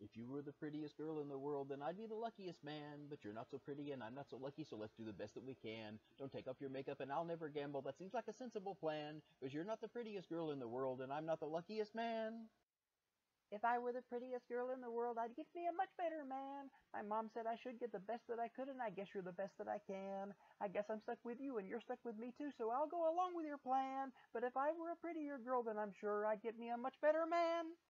If you were the prettiest girl in the world, then I'd be the luckiest man. But you're not so pretty and I'm not so lucky, so let's do the best that we can. Don't take off your makeup and I'll never gamble, that seems like a sensible plan. Cause you're not the prettiest girl in the world and I'm not the luckiest man. If I were the prettiest girl in the world, I'd get me a much better man. My mom said I should get the best that I could, and I guess you're the best that I can. I guess I'm stuck with you, and you're stuck with me too, so I'll go along with your plan. But if I were a prettier girl, then I'm sure I'd get me a much better man.